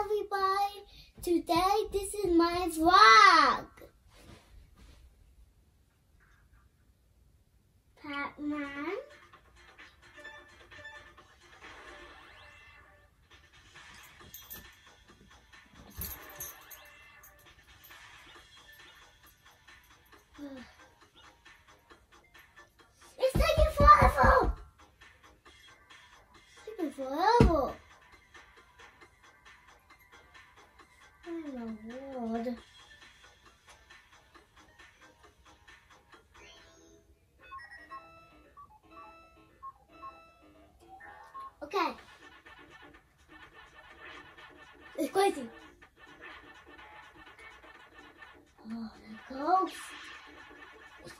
everybody. Today, this is my vlog. Pac-Man. It's taking forever! It's taking forever. in the world? Okay. It's crazy. Oh, the ghost. It's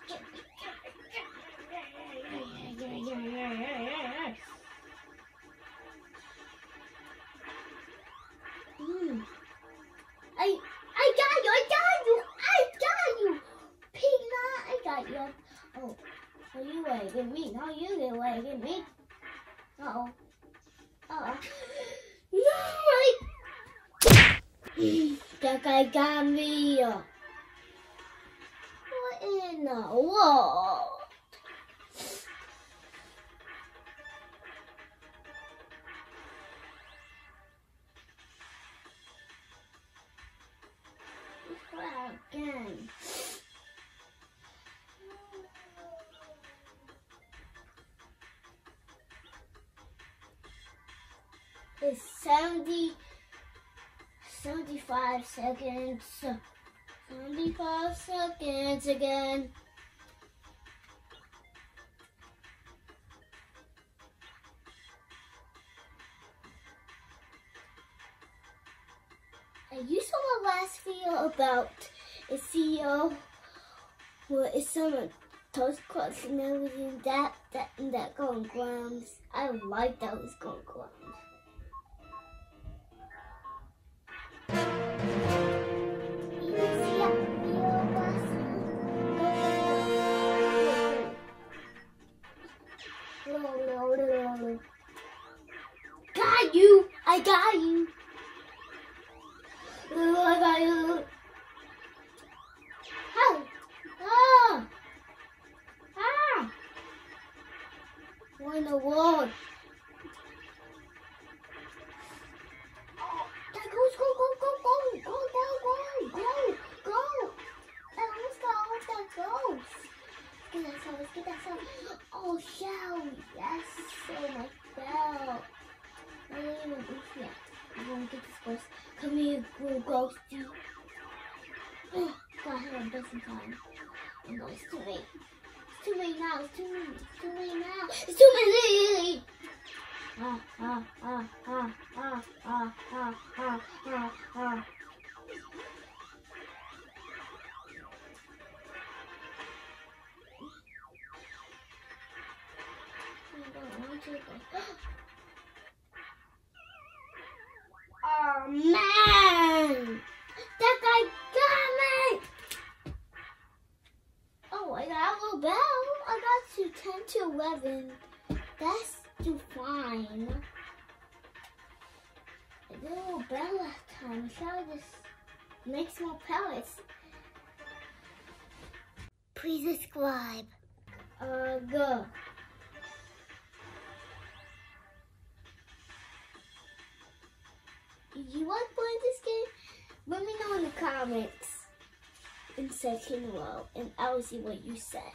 I I got you, I got you, I got you. Peanut, I got you. Oh, are you wagging me? No, you get wagging me. Uh oh. Uh oh. No, I... that guy got me. What in the world? Again. It's 70, 75 seconds. 75 seconds again. You saw my last video about a CEO it's someone toast crust and everything that that and that going grounds. I like that was going Got you! I got you! I got you! We're in the world. Oh! I even. I'm gonna get this ghost. Come. Oh, God, I business time. I'm going to. It's too late now. It's too late. It's too late now. It's too late. Ah, ah, ah, ah, ah, ah, ah, ah, ah, ah. I don't want to go. Oh man! That guy got me! I got a bell. I got to 10 to 11. That's too fine. I did a little bell last time. Shall I just make some more pellets? Please subscribe. Uh, go. you want to play this game? Let me know in the comments in section below, and I will see what you say.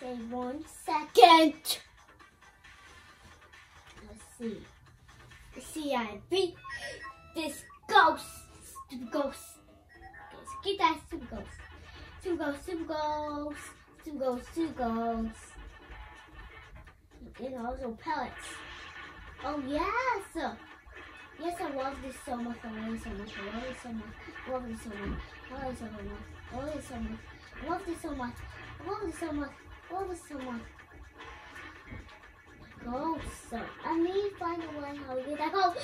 Say one second. Let's see. Let's see, I beat this ghost. Stupid ghost. So get that super ghost. Super ghost, super ghost. Super ghost, super ghost. Get also pellets. Oh, yes. Yes, I love this so much. I love it so much. I love it so much. I love it so much. I love it so much. I love it so much. I love this so much. I love this so much. I love this so. Go, I need to find a way how to get that go.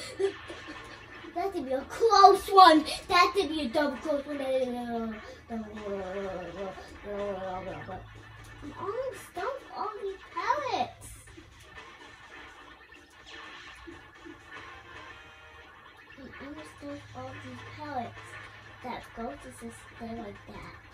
That to be a close one. That to be a double close one. I'm almost with all these pellets. I'm almost all these pellets. That goes to just stay like that.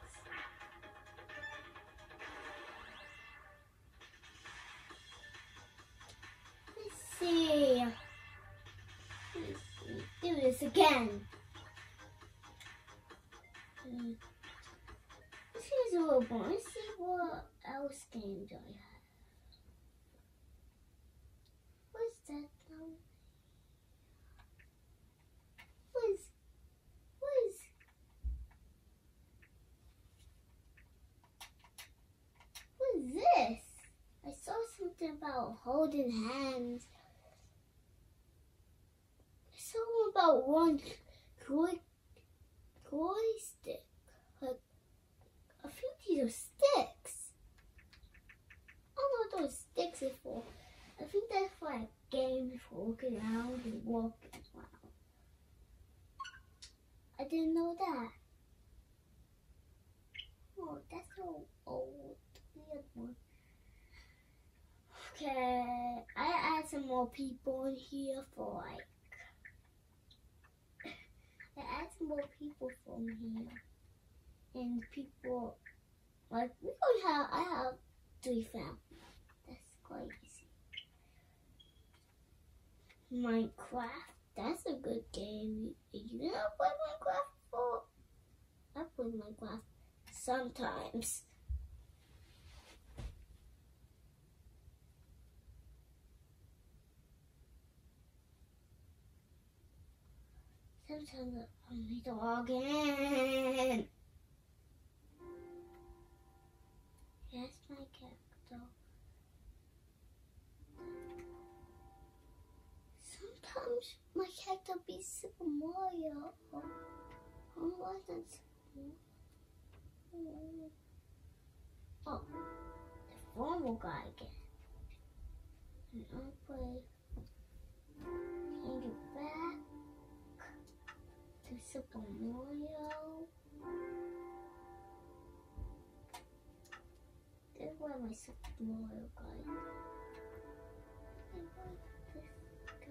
about holding hands. It's saw about one quick joystick. Like I think these are sticks. I don't know what those sticks are for. I think that's for like games for walking around and walking around. I didn't know that. Oh, that's so old. Weird one. Okay, I add some more people in here for like. I add some more people from here, and people like we don't have. I have three families. That's crazy. Minecraft. That's a good game. You never play Minecraft before? I play Minecraft sometimes. Sometimes I need to log in. Yes, my character. Sometimes my character be Super Mario. Oh, wasn't Oh, the formal guy again. And I play. It back Super Mario. This is where my Super Mario guy. And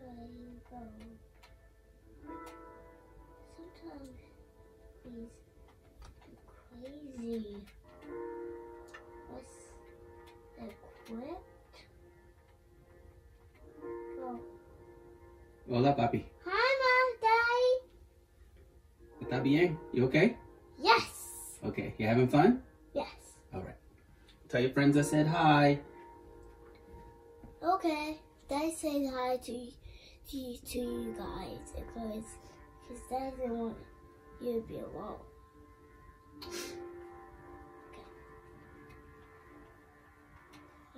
where this guy go? Sometimes he's crazy. Let's equip. Go. Hola, papi. Hi, Mom, Daddy. ¿Está bien? You okay? Yes. Okay. You having fun? Yes. All right. Tell your friends I said hi. Okay. Daddy say hi to to you, to you guys because because Dad doesn't want you to be alone. Okay.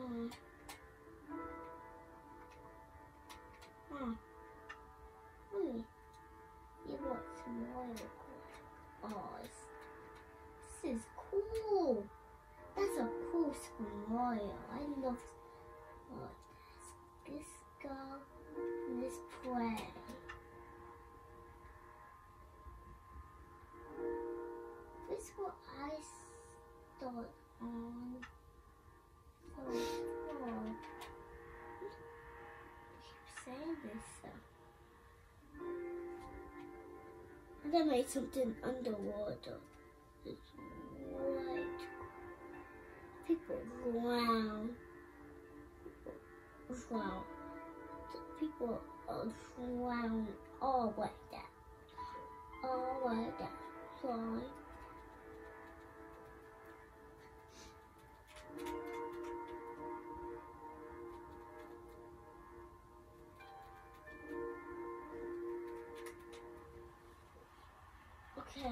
Um. You want some more? Oz. This is cool. That's a cool smile. I love oh, this girl, this play. This is what I thought on. So, oh, keep saying this stuff. I made something underwater. It's white. People drown. Drown. People drown all like that. All like that. Sorry.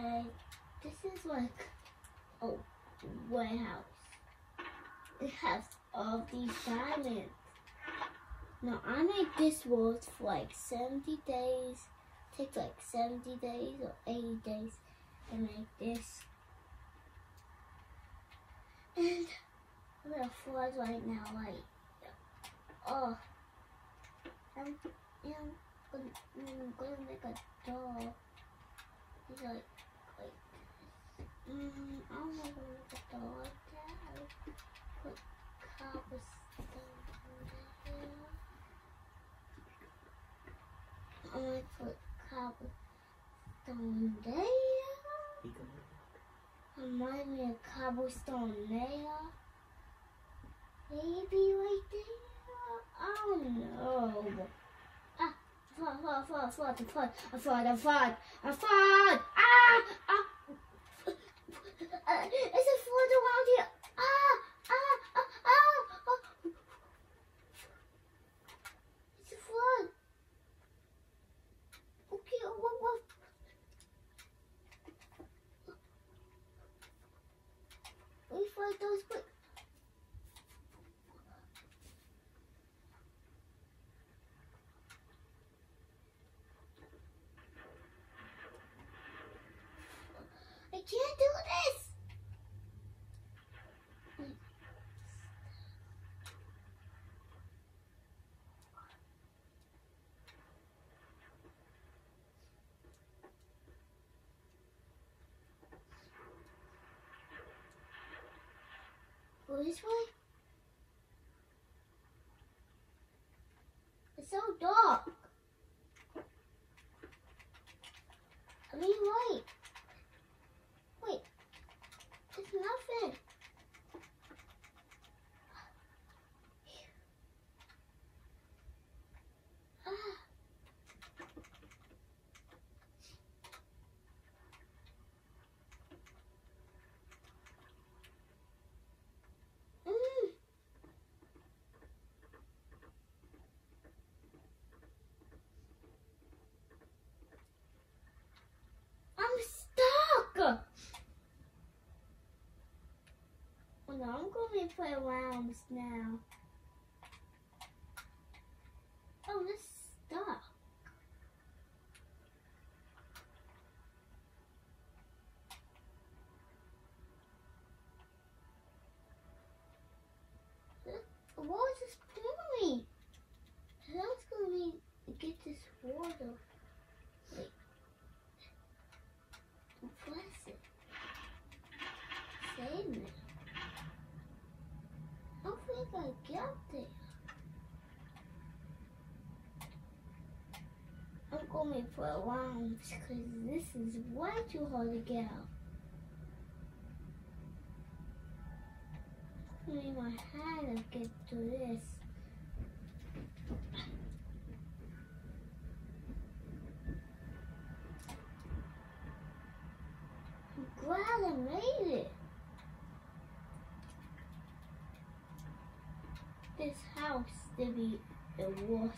Okay, this is like a warehouse. It has all these diamonds. Now I made this world for like 70 days. It Takes like 70 days or 80 days to make this. And I'm gonna flood right now, like, oh, I'm, I'm, gonna, I'm gonna make a doll. Like, like, mm, I what to a. I put cobblestone there. I'm gonna put cobblestone there. Remind me of cobblestone there. Maybe right there. I don't know. Ah, flood, flood, flood, flood, flood, a flood, a flood, a flood. Ah, ah. Uh, it's a flood around here. Ah, ah, ah, ah, ah. It's a flood. Okay, oh, what, what? We fight those, but I can't do this. Go this way. It's so dark. I mean. Wait. It's nothing. Ah. Mm. I'm stuck. Well, now I'm going to play rounds now. Oh, this stuck. What is this doing? How's going to be get this water? Wait. Bless it. Save me. I don't think I got there. I'm going for a round because this is way too hard to get out. Putting my hand to get to this. I'm glad I made it. This house to be the worst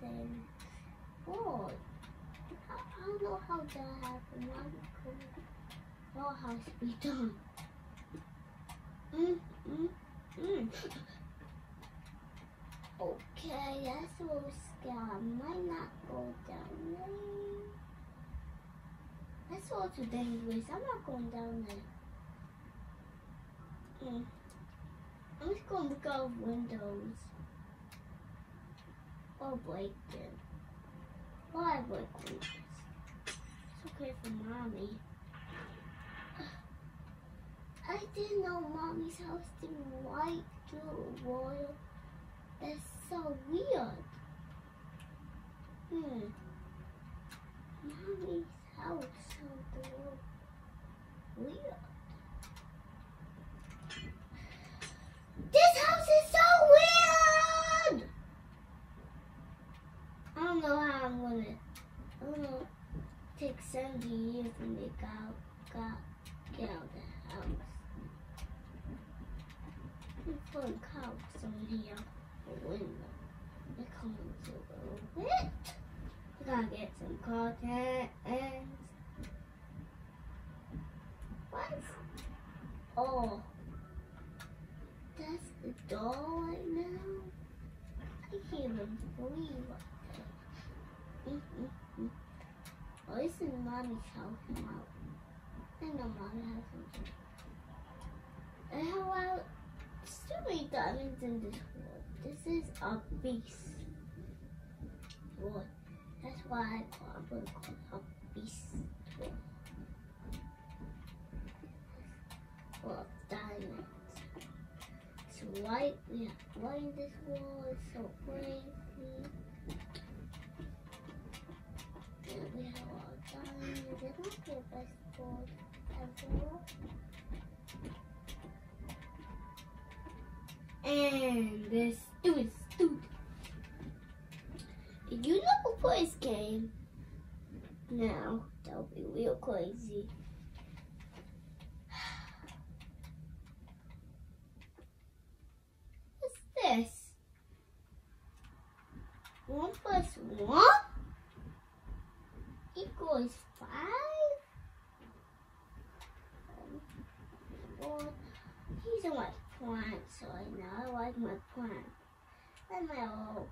thing. Oh, I, I don't know how that happened. I'm cool. Our house be done. Mm, mm, mm. Okay, that's little scary. I might not go down there. That's all too dangerous. I'm not going down there. Mm. I'm just gonna go windows. Or break them. Why break windows? It's okay for mommy. I didn't know mommy's house didn't through a wall. That's so weird. Hmm. Mommy's house so weird. This house is so don't know how I'm gonna. I'm gonna take 70 years to make out, got, get out of the house. I'm putting couch on here, a window. It comes a little bit. We gotta get some curtains. What? Oh. That's the door right now. I can't even believe it. Mm-mm-mm. Oh, this is mommy's house now. I know mommy has something. And how about so many diamonds in this world? This is a beast. World. That's why I call it a beast world. Of diamonds. It's white. We have white in this wall. It's so crazy. The best world ever. And this dude, dude. You know play this game? Now that would be real crazy. What's this? One plus one equals five. Um, well, these are my plants right now. I like my plants. And my old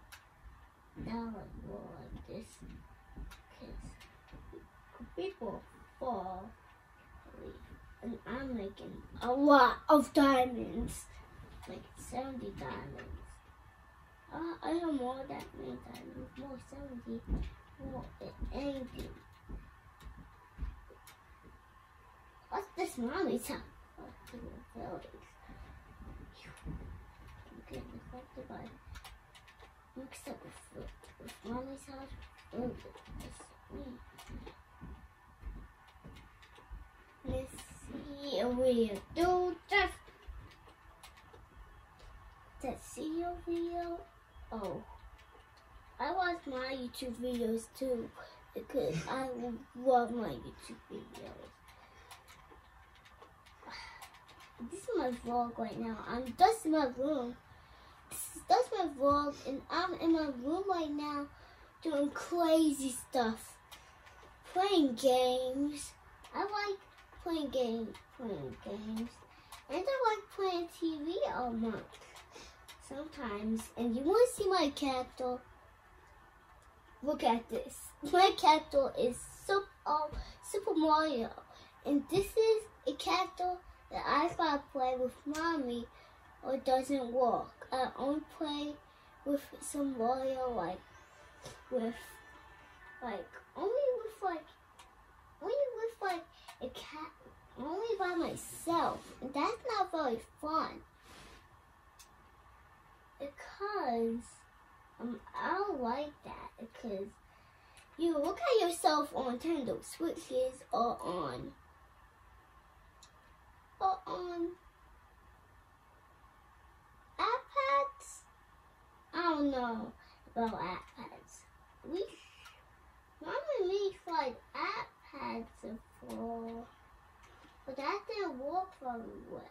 I go like this. Cause people fall. And I'm making a lot of diamonds. Like 70 diamonds. Uh, I have more than many diamonds. More 70. More anything. What's this mommy's house? Buildings? Getting affected by mixed up with, with mommy's house. Oh, Let's see if we do that. Let's see your video. Oh, I watch my YouTube videos too because I love my YouTube videos. This is my vlog right now. I'm just dusting my room. This is that's my vlog, and I'm in my room right now doing crazy stuff. Playing games. I like playing games, playing games. And I like playing TV all month. Sometimes. And you want to see my character? Look at this. My character is Super, oh, Super Mario. And this is a character that I gotta play with mommy or doesn't work. I only play with some Mario like with like only with like only with like a cat only by myself and that's not very fun because um I don't like that because you look at yourself on Nintendo Switches or on or on iPads. I don't know about iPads. We Mama needs like iPads for, but that didn't work very well.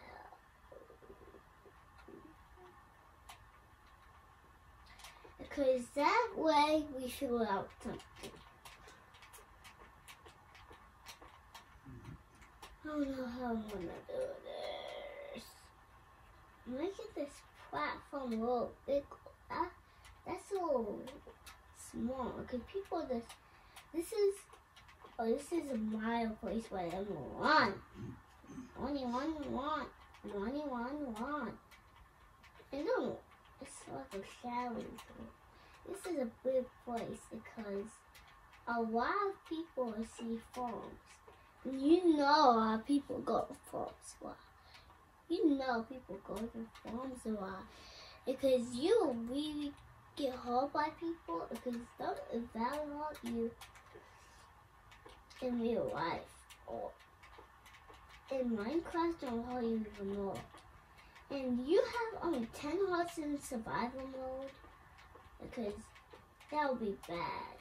Because that way we figure out something. I don't know how I'm gonna do this. Look at this platform little big. That, that's a little small. Because people just, this is, oh, this is a mile place where I'm one. Only one one. Only one one. I know it's like a shower. This is a big place because a lot of people see farms. You know how people go to farms a lot. You know people go to farms a lot because you really get hurt by people because some evaluate you in real life or in Minecraft don't hurt you even more. And you have only 10 hearts in survival mode because that would be bad.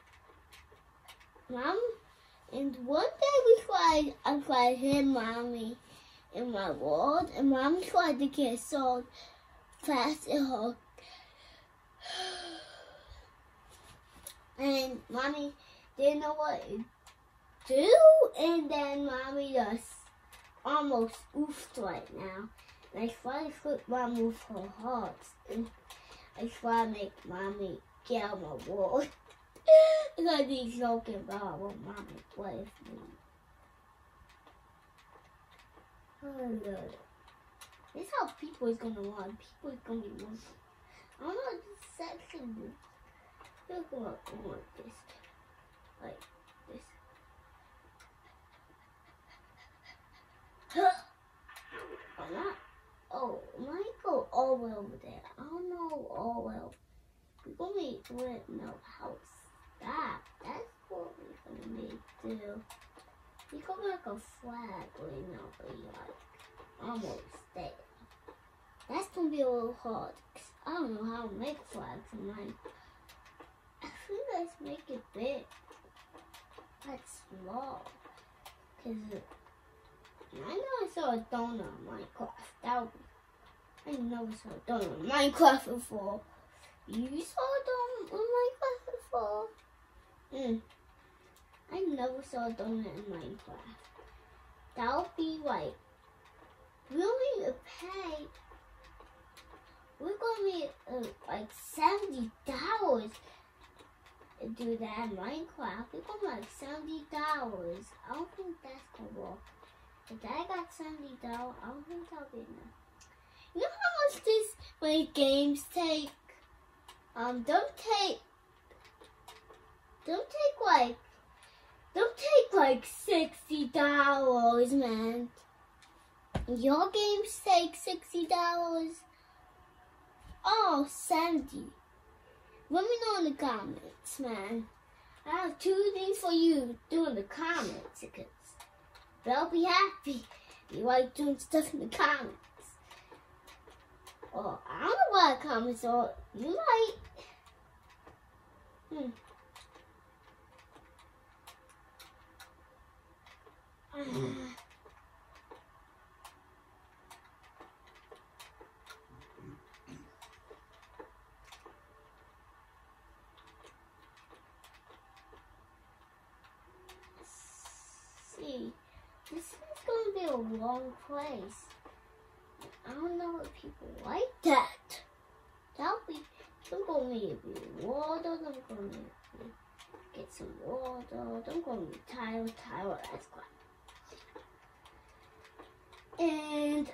Mom, and one day we tried, I tried hit mommy in my world, and mommy tried to get so fast and hard. And mommy didn't know what to do, and then mommy just almost oofed right now. And I try to flip mom with her hearts, and I try to make mommy get out of my world. Because he's joking about what mommy plays me. Oh, Lord. This is how people is gonna want. People is gonna be wanting. I don't know this section is. People gonna want this. Like this. or not. Oh, might go all the way over there. I don't know all well. We're gonna make with no house. That that's what we're gonna need to do. We go like a flag or you know, like almost there. That's gonna be a little hard. 'cause I don't know how to make flags in mine. I think let's make it big. That's small. Cause I never saw a donut in Minecraft. That would I never saw a donut in Minecraft before. You saw a donut in Minecraft before? Hmm. I never saw a donut in Minecraft. That would be like really a pay. We're gonna be uh, like seventy dollars do that in Minecraft. We're gonna like seventy dollars. I don't think that's gonna work. If I got seventy dollars, I don't think that'll be enough. You know how much this my games take? Um, don't take, don't take like, don't take like sixty dollars, man. Your games take sixty dollars. Oh, 70. Let me know in the comments, man. I have two things for you do in the comments because they'll be happy. You like doing stuff in the comments. Or I don't know what comments or you might. Hmm. See. This is going to be a long place. I don't know if people like that. That'll be, going to be water. don't go to get some water. don't go be tile, tile. That's quite. And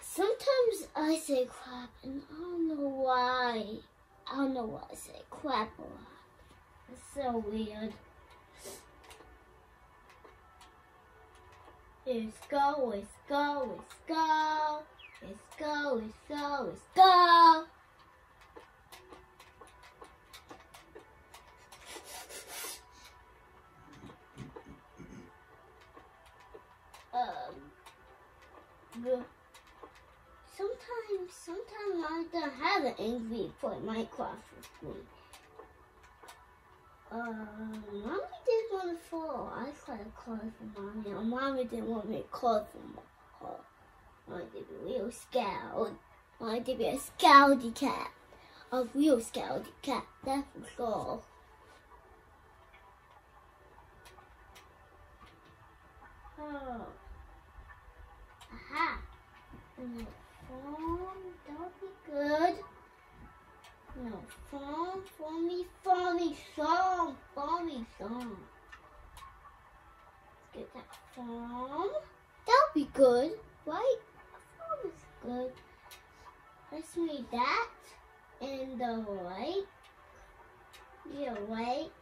sometimes I say crap, and I don't know why. I don't know why I say crap a lot. It's so weird. Let's go, let's go, let's go. Let's go, let's go, let's go. Sometimes, sometimes I don't have an angry for Minecraft with me. Um, mommy didn't want to fall. I tried to call for mommy. And mommy didn't want me to call for her. Mommy did be real scared. Mommy did be a scouty cat. A real scouty cat, that's for sure. Oh. Aha. The phone, that'll be good. No, phone, phone me, phone me, song, phone song. Let's get that phone. That'll be good, right? Phone is good. Let's read that in the lake. Yeah, lake.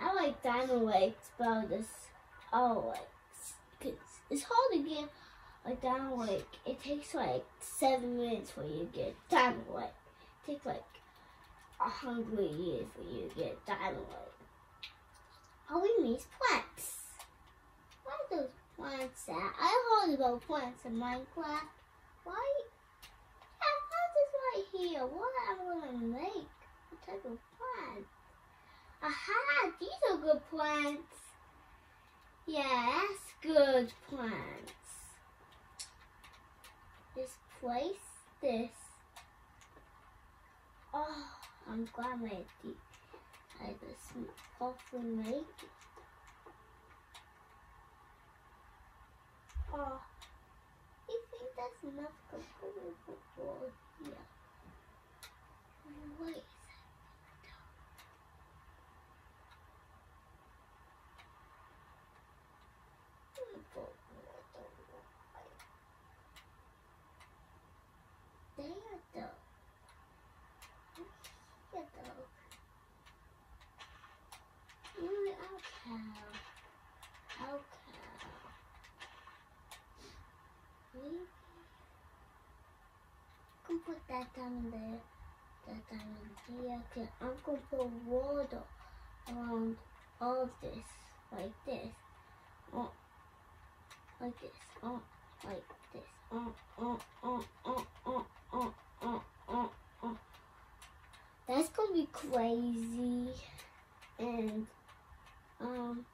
I like diamond lakes, but this all lakes. It's hard to get a diamond like It takes like seven minutes for you to get lake. It takes like a hundred years for you to get lake. All we need plants. Why are those plants at? I heard about plants in Minecraft. Why? Yeah, plants is right here. What am I gonna make? What type of plant? Aha! These are good plants. That's good plants. This place, this. Oh, I'm glad my deep. I just hopefully make it. Oh, you think that's enough cocoa for here? Wait. There though. Here though. Ooh, okay. Okay. Maybe. can put that down there. That down here. Okay, I'm gonna put water around all of this. Like this. Oh. Like this. Oh. Like this. That's gonna be crazy. And um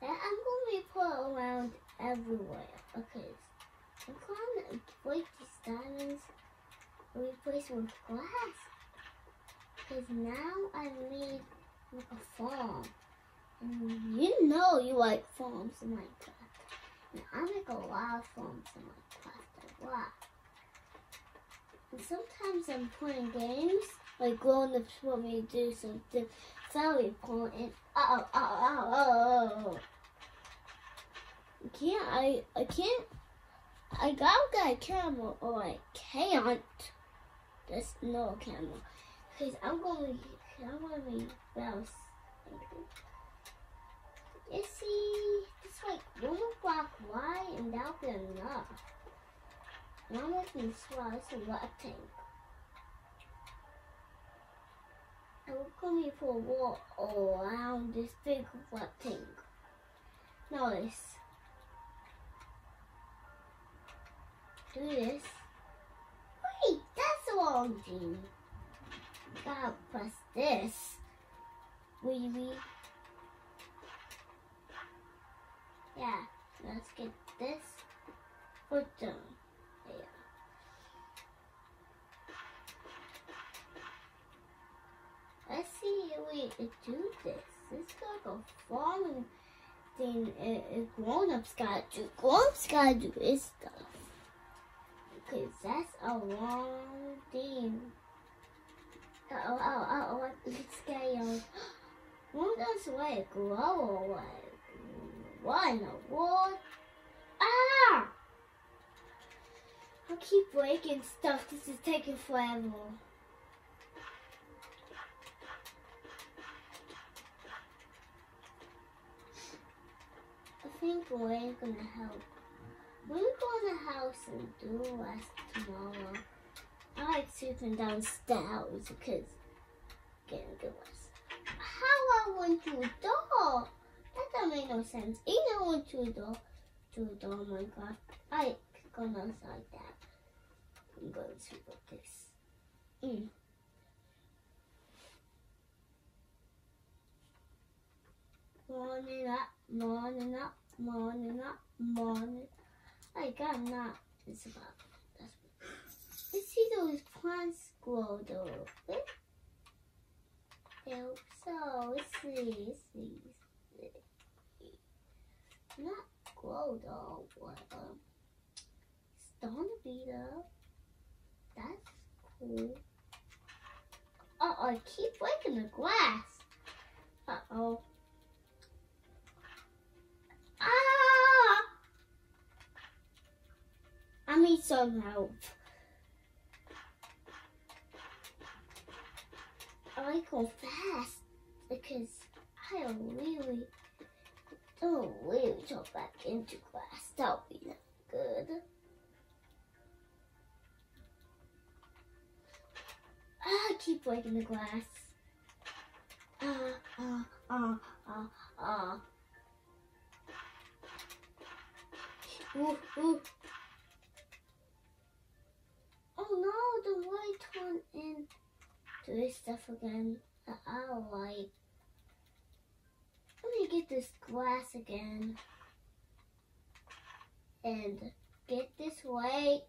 that I'm gonna be put around everywhere. Okay. I'm gonna break these diamonds replace with glass. Because now I need like a farm. And you know you like farms in Minecraft. And I make a lot of farms in Minecraft. A lot. And sometimes I'm playing games, like grown ups want me to do something very important. Oh, oh, oh, oh, oh. Can't I? I can't. I get a camera, or oh, I can't. There's no camera, because I'm gonna. I'm gonna be bounce. You see, it's like one block wide, and that'll be enough. Now I'm making slice a rectangle. And we're going to put a wall around this big rectangle. Notice. Do this. Wait, that's the wrong thing. Gotta press this. Wee wee. Yeah, let's get this. Put them there. Let's see if we do this. This is like a farming thing. Grown-ups gotta do. Grown-ups gotta do this stuff. Because that's a long thing. Oh, oh, oh, oh, it's scary. Grown-ups let it grow away. What in the world? Ah! I'll keep breaking stuff. This is taking forever. I think we're gonna help. We're going to the house and do the rest tomorrow. I like sleeping downstairs because getting good rest. How I went to a door? That doesn't make no sense. Either went to a door, to a door. Oh my god! I go outside that. I'm going to sleep with this. Mm. Morning up, morning up, morning up, morning. I got not. It's about. Let's see those plants grow though. Hope so. Let's see. Let's see. Let's see. Not grow though, but um, starting to be though. That's cool. Uh oh, I keep breaking the glass. Uh oh. Ah! I need some help. I go fast because I really don't really jump back into class. That would be not good. I keep breaking the glass. Ah, ah, ah, ah, ah. Ooh, ooh. This stuff again that I like. Let me get this glass again. And get this white.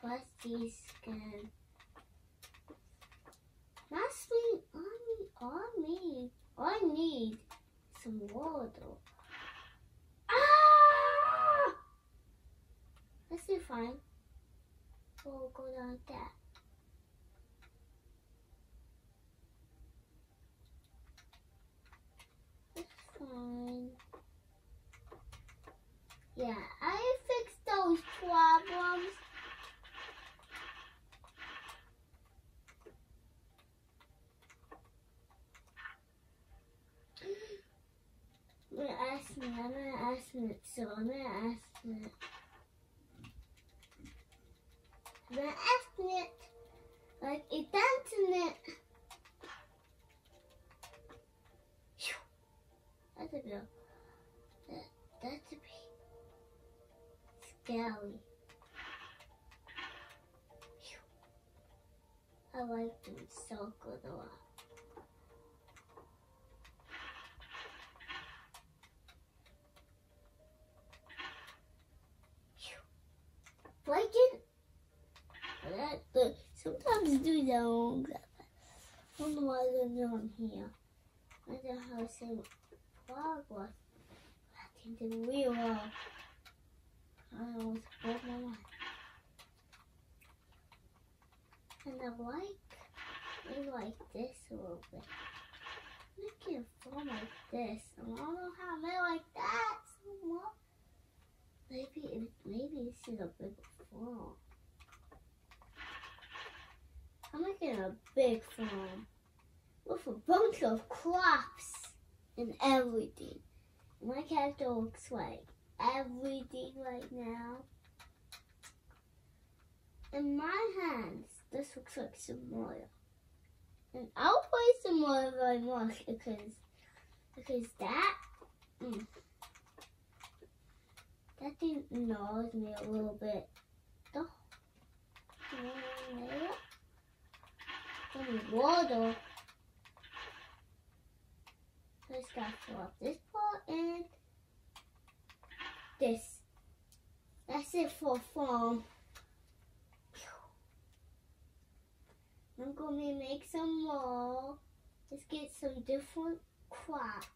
Press these again. Lastly, I need, I need, I need some water. Ah! Let's do fine. That. It's fine. Yeah, I fixed those problems. I'm gonna ask me, I'm gonna ask so I'm gonna ask me. Ask it like internet. Phew. That's a bit. That, that's a bit scary. I like them so good a lot. Break it. That, the, sometimes do that on I don't know why they're doing here. I don't know how to say progress. I think they real well. I don't what's broke my mind. And I like maybe like this a little bit. Make it form like this. I don't know how to make like that so much. Maybe maybe it's in a big form. I'm making a big farm with a bunch of crops and everything. My character looks like everything right now. In my hands, this looks like some oil. And I'll play some oil very much because because that mm, that thing gnaws me a little bit. Some water. So I just gotta fill up this part and this. That's it for farm. I'm gonna make some more. Let's get some different crops.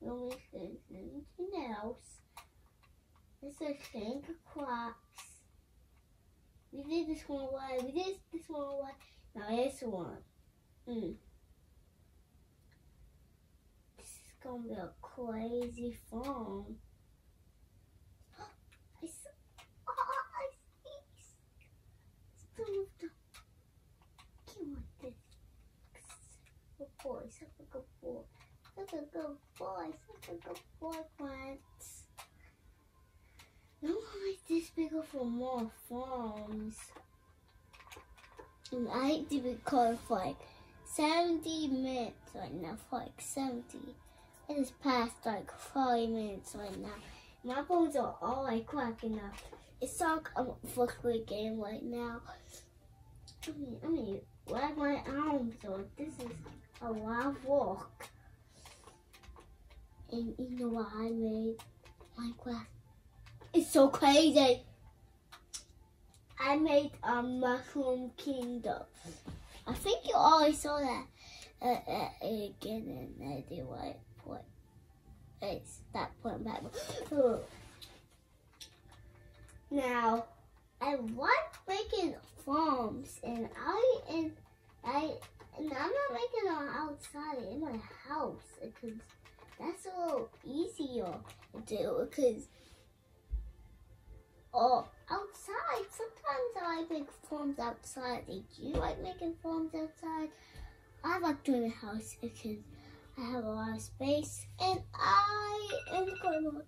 We'll make anything else. Let's just think crops. We did this one away. We did this one away. Now this one. Mm. This is gonna be a crazy farm. I see. Oh, I see. Some of the. Get on this. Good boy. Such a good boy. Such a good boy. Such a good boy, friends. Now I make this bigger for more farms. Hate to be called for like 70 minutes right now, for like 70. It is past like 5 minutes right now. My bones are all like cracking up. It's like a football game right now. I mean, I mean, where my arms are. This is a of work. And you know what I made? Minecraft. It's so crazy. I made a mushroom kingdom. I think you always saw that uh, uh, again and I did what what it's that point back. Now I like making farms and I and I and I'm not making them outside in my house because that's a little easier to do because oh outside sometimes I make forms outside. Did you like making forms outside? I like doing a house because I have a lot of space and I am going to.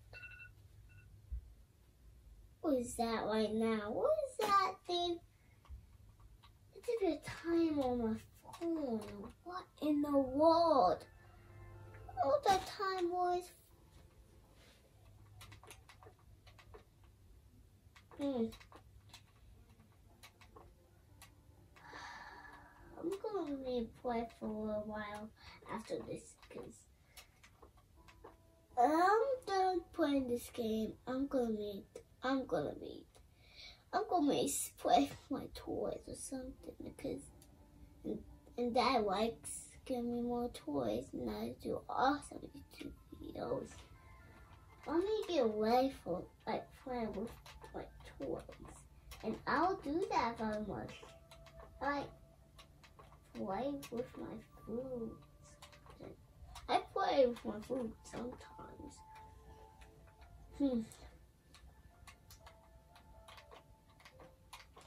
What is that right now? What is that thing? It's a bit of time on my phone. What in the world? All that time was. Hmm. I'm gonna be play for a while after this because I'm done playing this game. I'm gonna need. I'm gonna need. I'm gonna to play my toys or something because and, and Dad likes giving me more toys and I do awesome YouTube videos. Let me get away from like playing with my toys, and I'll do that very much. Like play with my food. I play with my food sometimes. Hmm.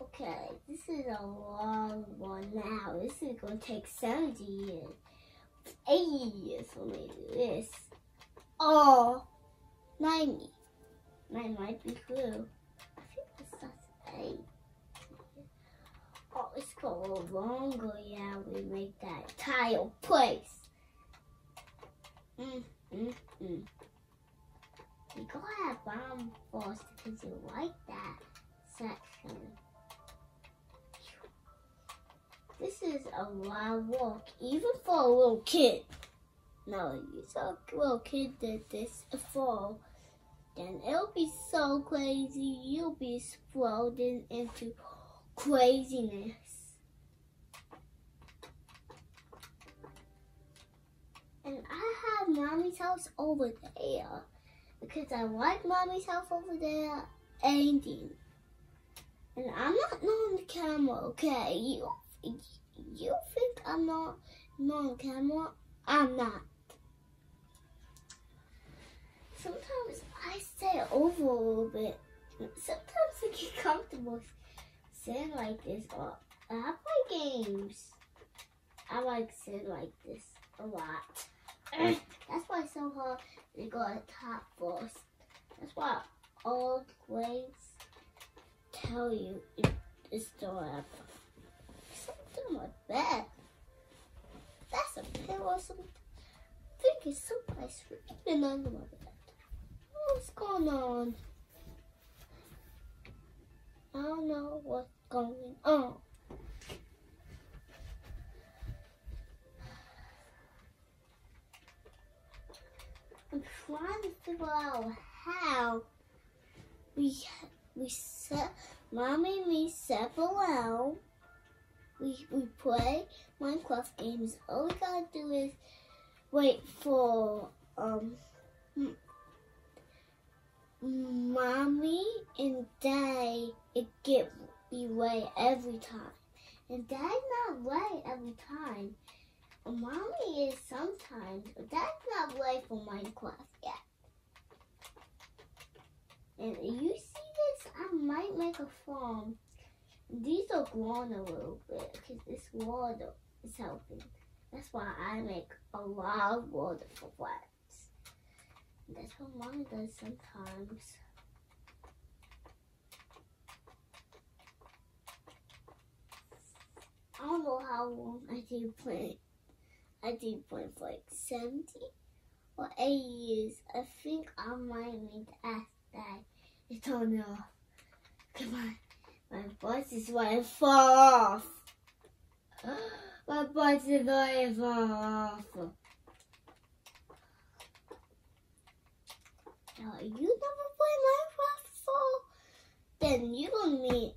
Okay, this is a long one now. This is to take 70 years. 80 years for me to do this. Oh, 90. 9 might be true. I think this is 8. Oh, it's a longer. Yeah, we make that tile place. Mm, mm, mm. You gotta have bomb force because you like that section. This is a lot walk, even for a little kid. No, you saw a little kid did this before, then it'll be so crazy. You'll be exploding into craziness. And I have mommy's house over there because I like mommy's house over there ending. And I'm not on camera, okay? You you think I'm not, not on camera? I'm not. Sometimes I stay over a little bit. Sometimes I get comfortable sitting like this. Or I play games. I like sitting like this a lot. That's why it's so hard to go to top first. That's why all grades tell you it's still ever something like that. That's a pillow or something. I think it's someplace even under my bed. What's going on? I don't know what's going on. I'm trying to figure out how we we set mommy and me settle out we, we play Minecraft games. All we gotta do is wait for um mommy and dad it get be late every time. And dad's not late every time. Mommy is sometimes, but dad's not late for Minecraft yet. And you see this? I might make a farm these are growing a little bit because this water is helping. That's why I make a lot of water for plants. That's what mom does sometimes. I don't know how long I did plant. I did plant for like 70 or 80 years. I think I might need to ask that. It's on off. Come on. My voice is going to fall off. My voice is going to fall off. Now, you never play Minecraft before? Then you don't need.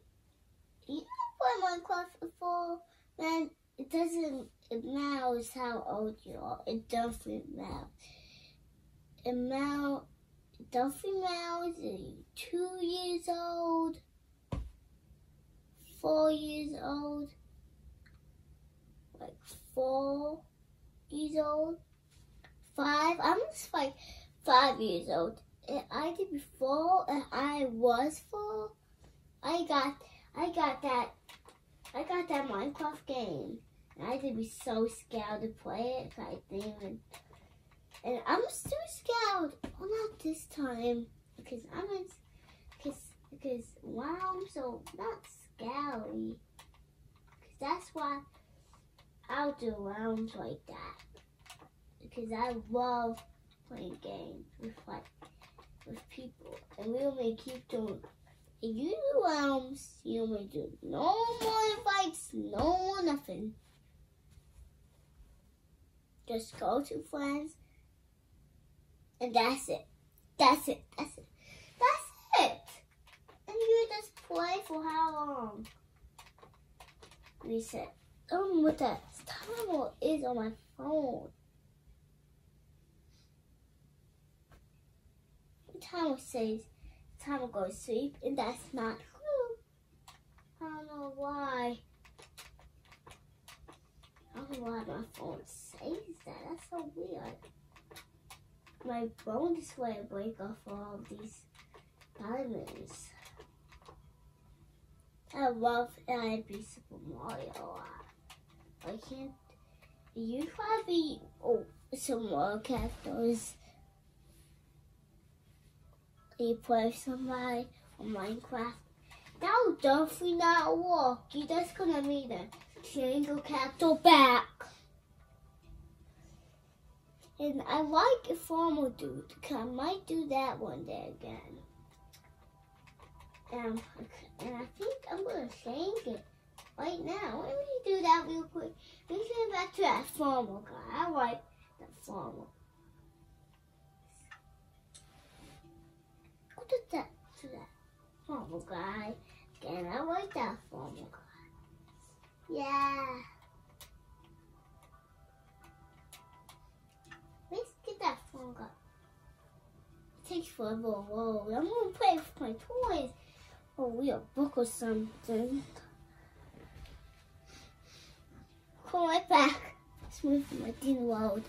You never play Minecraft before? Then it doesn't. It matters how old you are. It doesn't matter. It matters. Duffy Mouse is two years old four years old, like four years old, five. I'm just like five years old. I did before, and I was full, I got I got that I got that Minecraft game. And I to be so scared to play it 'cause I didn't even and I'm still scared. Well not this time. Because I'm in because because wow so not scary. Because that's why I'll do rounds like that. Because I love playing games with like with people. And we only keep doing if you do rounds, you only do no more fights, no more nothing. Just go to friends and that's it. That's it. That's it. That's it. And you just play for how long? Reset. Don't what that timer is on my phone. The timer says time to go to sleep, and that's not true. I don't know why. I don't know why my phone says that. That's so weird. My phone display will break off all these diamonds. I love and NIB Super Mario a lot. I can't. You probably oh some more characters. You play somebody on Minecraft. That will definitely not work. You just gonna need a single character back. And I like a formal dude, because I might do that one day again. Um, and I think I'm gonna change it right now. Let me do that real quick. Let me get back to that formal guy. I like that formal. To that to that formal guy. Again, I wait that formal guy. Yeah. Let's get that formal guy. It takes forever. Whoa, I'm gonna play with my toys. Oh, we a book or something. Come right back. Let's move to my Disney World.